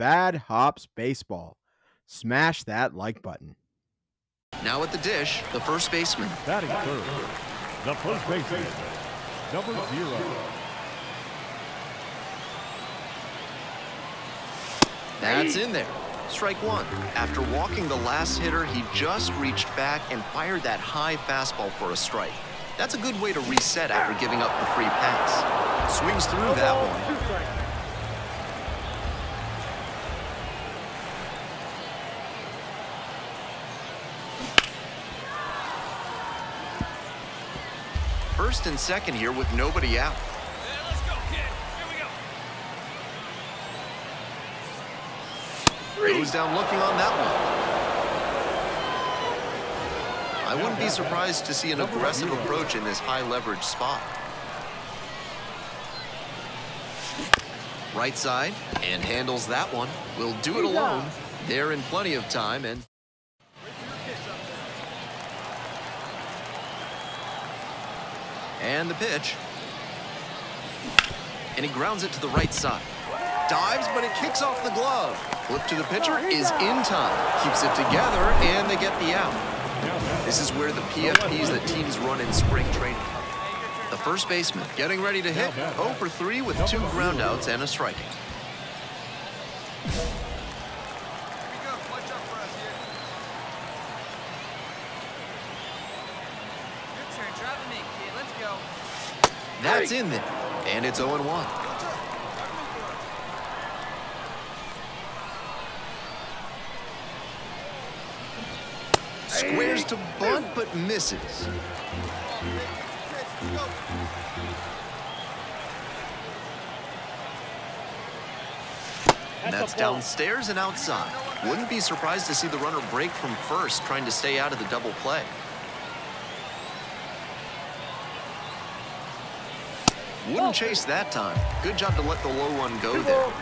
Bad Hops Baseball. Smash that like button. Now at the dish, the first baseman. Batting third, the first baseman, number zero. That's in there. Strike one. After walking the last hitter, he just reached back and fired that high fastball for a strike. That's a good way to reset after giving up the free pass. Swings through that one. First and second here with nobody out. Goes down looking on that one. I wouldn't be surprised to see an aggressive approach in this high leverage spot. Right side and handles that one. Will do it alone. They're in plenty of time and And the pitch. And he grounds it to the right side. Dives, but it kicks off the glove. Flip to the pitcher is in time. Keeps it together, and they get the out. This is where the PFPs that teams run in spring training. The first baseman getting ready to hit 0 for 3 with two groundouts and a strikeout. That's in there. And it's 0 1. Squares to bunt, but misses. And That's downstairs and outside. Wouldn't be surprised to see the runner break from first, trying to stay out of the double play. Wouldn't chase that time. Good job to let the low one go there.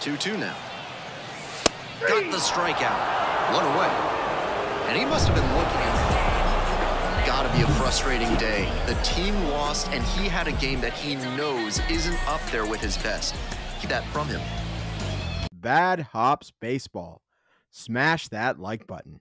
Two-two now. Got the strikeout. One away. And he must have been looking be a frustrating day. The team lost, and he had a game that he knows isn't up there with his best. Keep that from him. Bad Hops Baseball. Smash that like button.